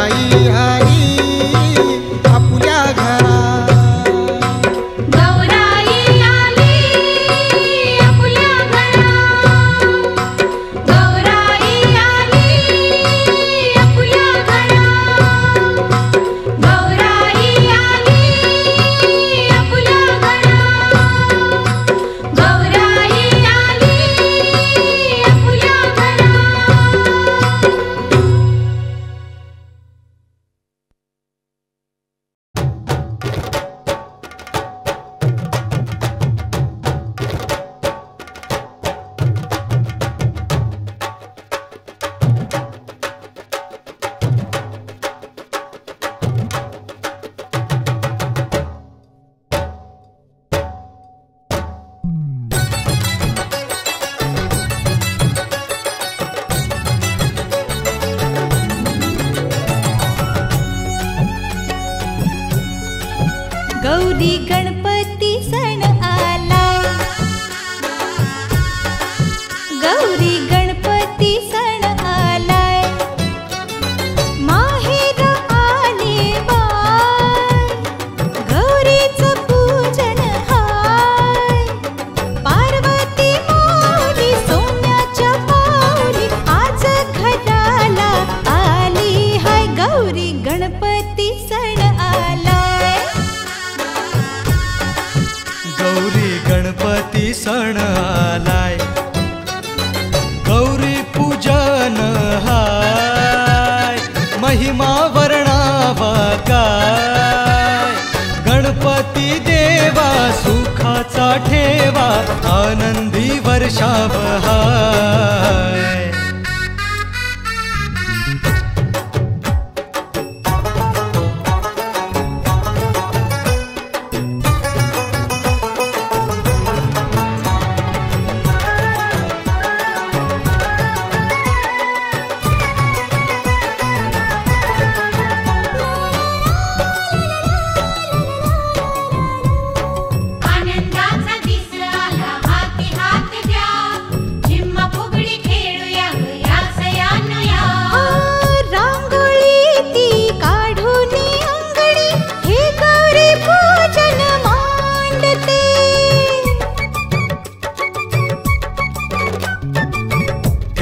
आई आली आनन्दी वर्षापः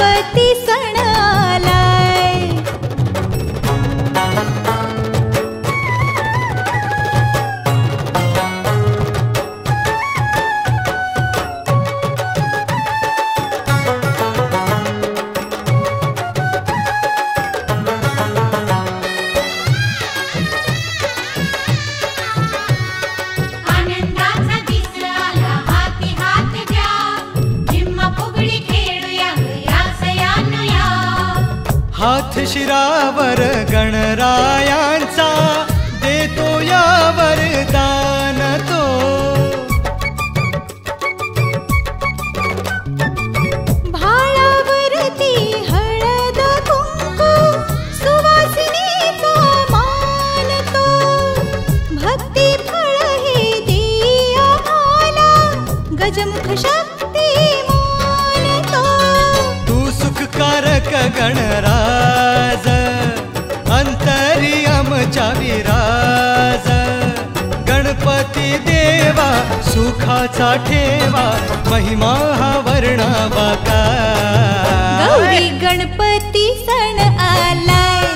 पति सुखाचा ठेवा महिमा हा वर्णावा गौरी गणपती सण आलाय.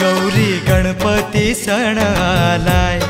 गौरी गणपती सण आलाय.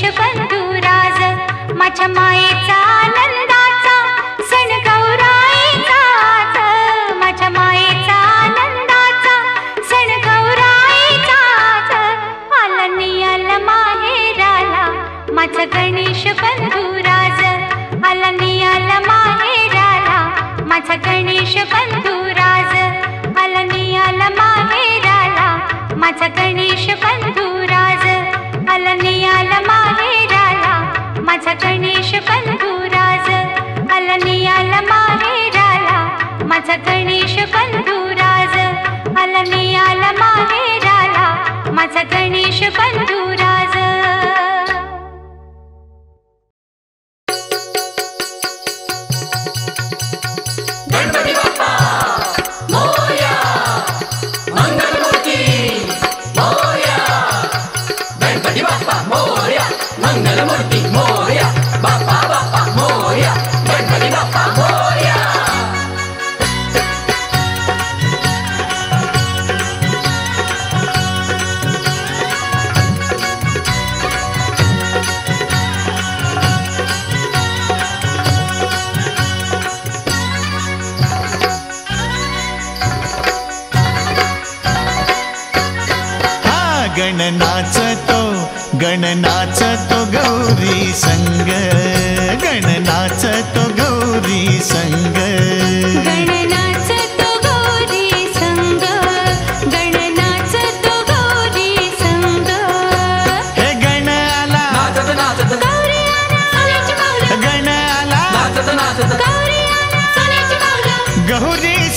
देश बंधू राज? माझ्या मायेचा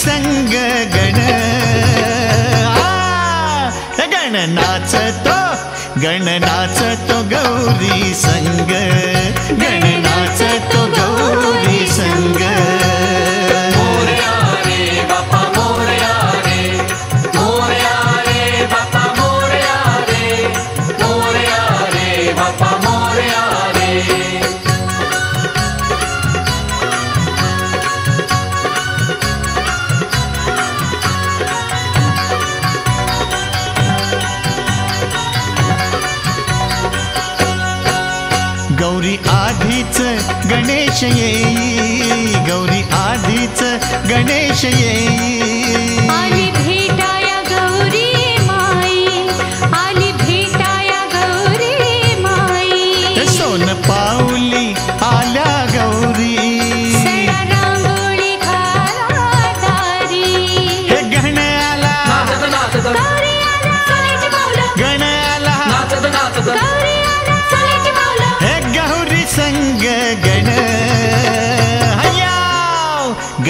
संग गण. गण नाचतो गण नाचतो गौरी संग. गण नाचतो गौरी आधीच गणेश येई. गौरी आधीच गणेश येई.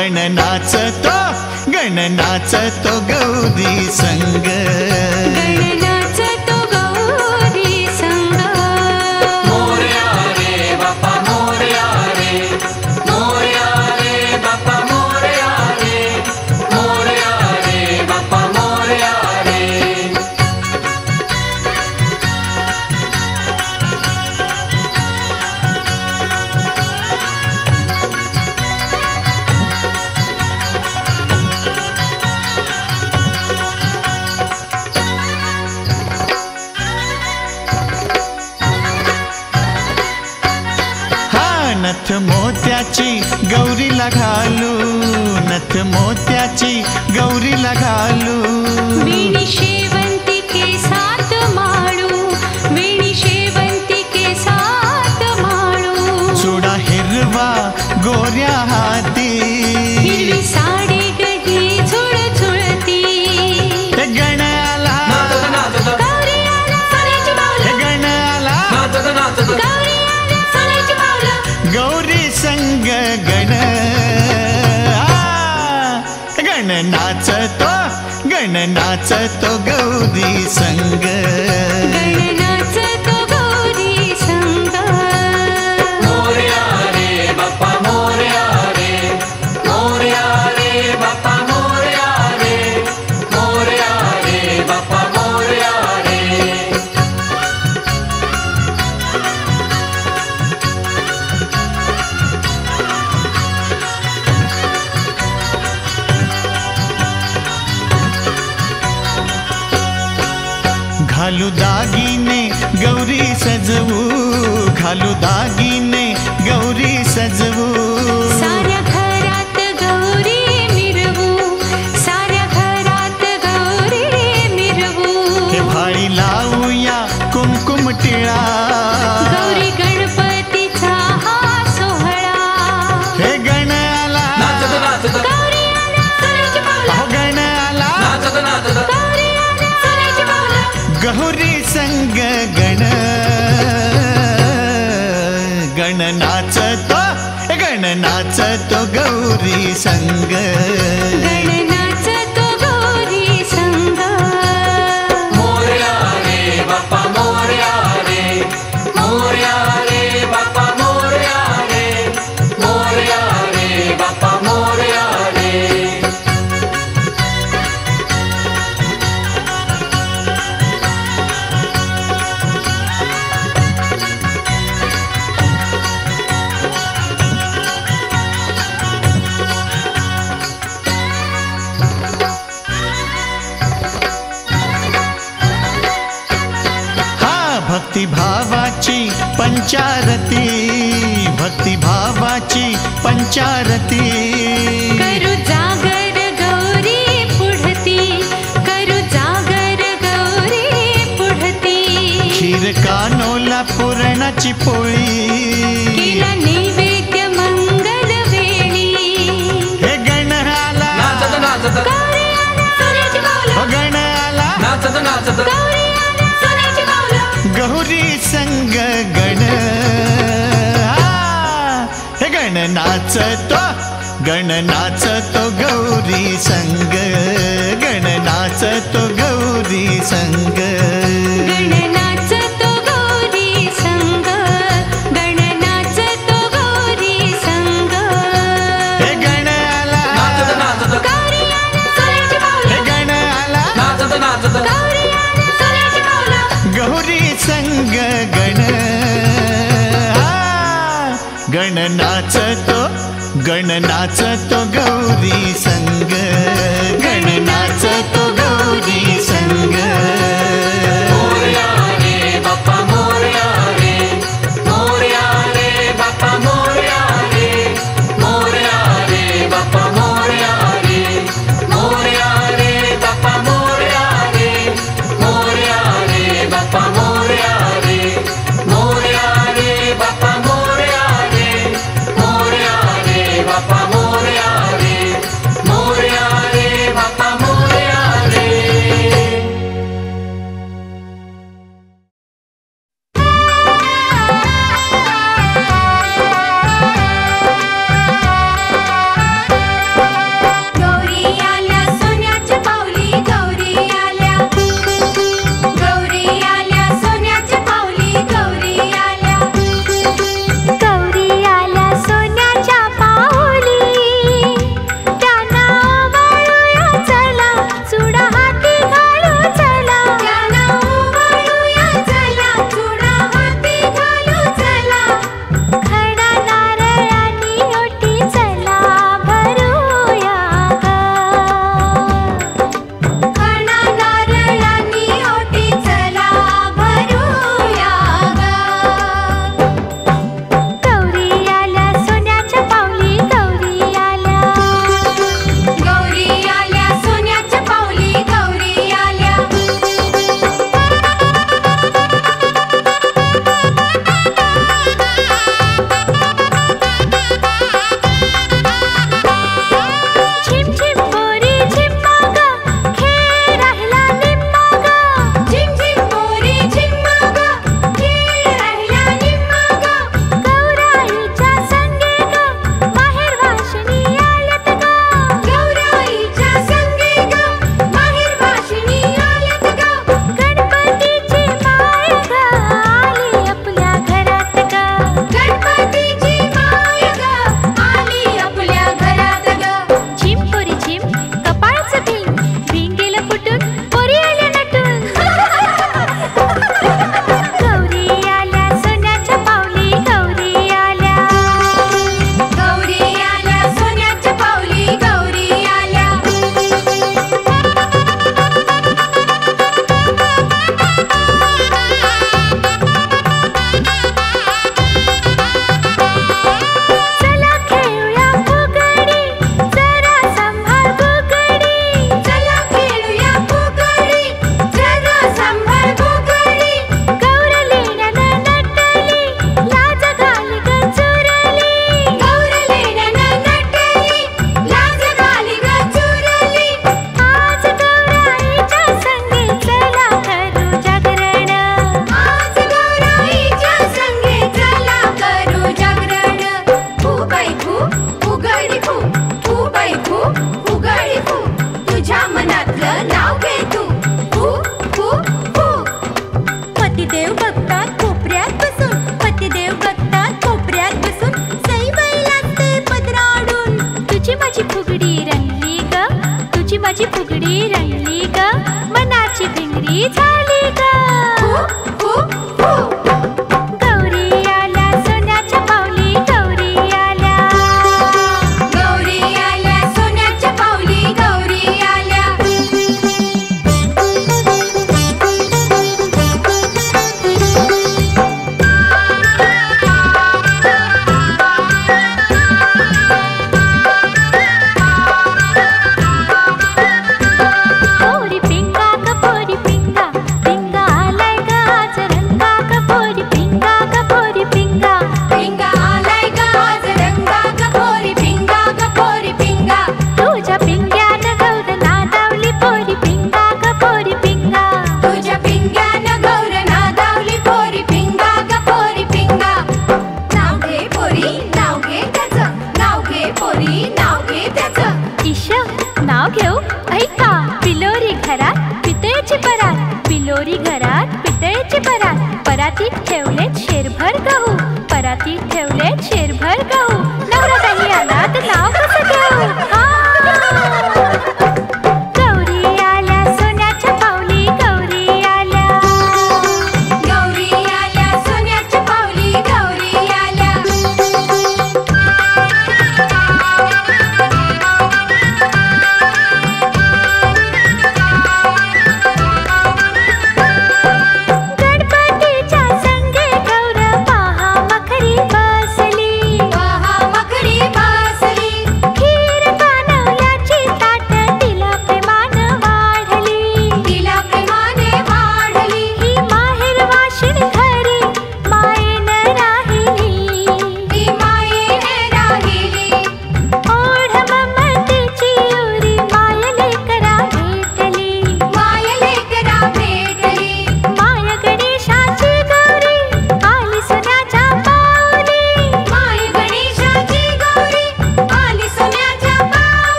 गण नाचतो गण नाचतो गौरी संग. नथ मोत्याची गौरी लघालू नथ मोत्याची गौरी लघालू शेवंती के माळू शेवंती के हिरवा गोऱ्या हाती गणनाचतो गणनाचतो गौरी गौदी घालू दागिने गौरी सज नाचतो गौरी संग। पंचारती भक्तिभावाची पंचारती. करू जागर गौरी पुढती करू जागर गौरी पुढती. खीर कानोला पुरणाची पोळी. गौरी संग गण. गण नाचतो गण नाचतो गौरी संग. गण नाचतो गौरी संग. गण गण नाचतो गौरी संग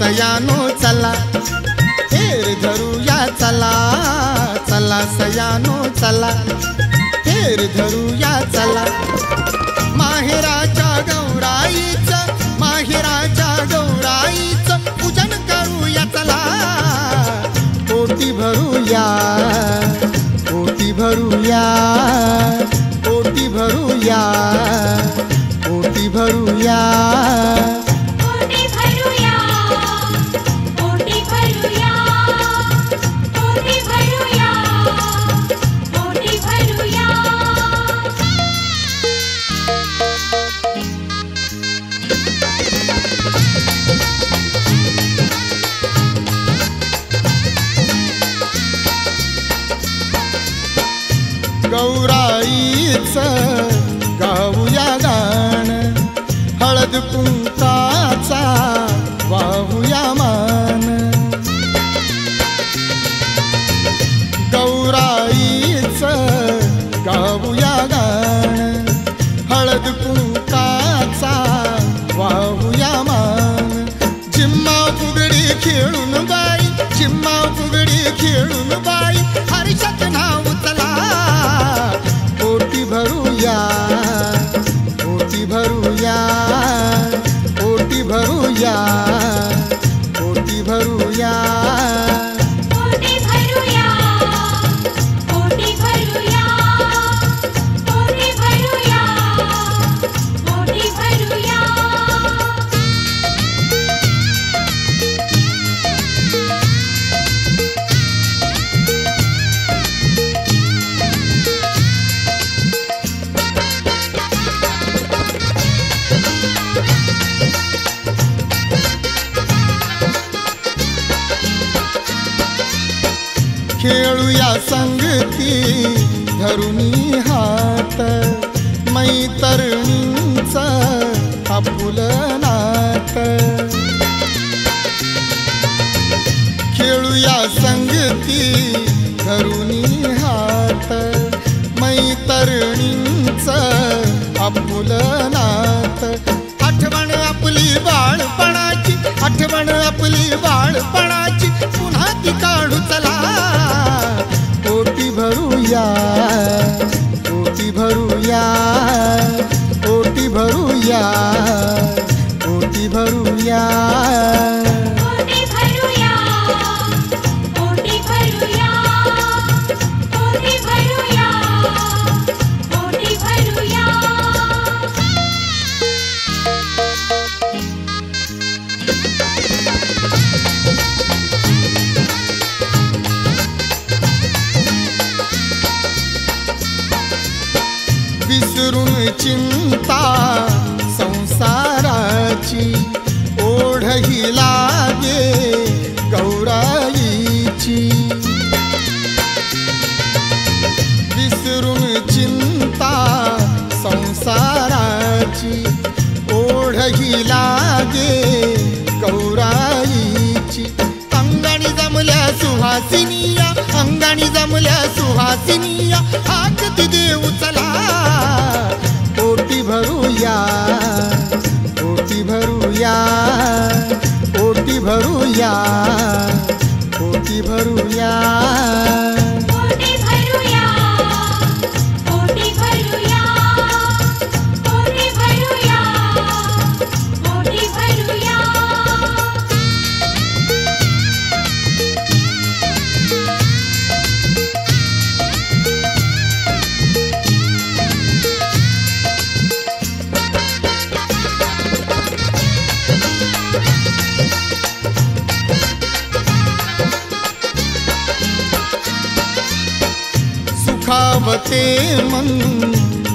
सयानो चला. फेर धरूया चला चला सयानो चला. फेर धरूया चला. माहेराच्या गौराईच माहेराच्या गौराईच पूजन करूया चला. पोटी भरूया पोटी भरूया पोटी भरूया पोटी भरूया. हळद कुंकाचा वाहूया मान. जिम्मा फुगडी खेळून बाई जिम्मा फुगडी खेळून வாழ் பழ भरूया. सुखावते मन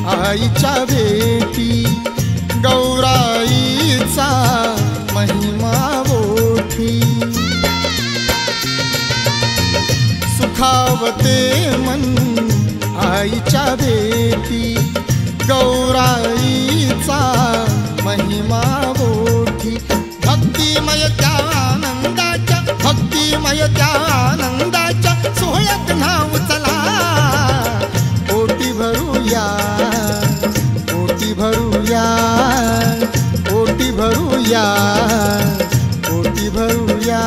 आईच्या भेटी गौराईचा महिमा ओठी सुखावते मन आईच्या भेटी गौराईचा महिमा ओठी भक्तिमय त्या आनंदाच्या भक्तिमय त्या आनंदाच्या सोहळ्यात नाव चला. भरूया. पोटी भरूया.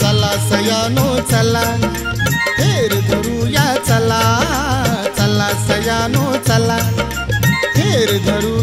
चला सयानो चला. फेर धरूया चला. चला सयानो चला. फेर धरू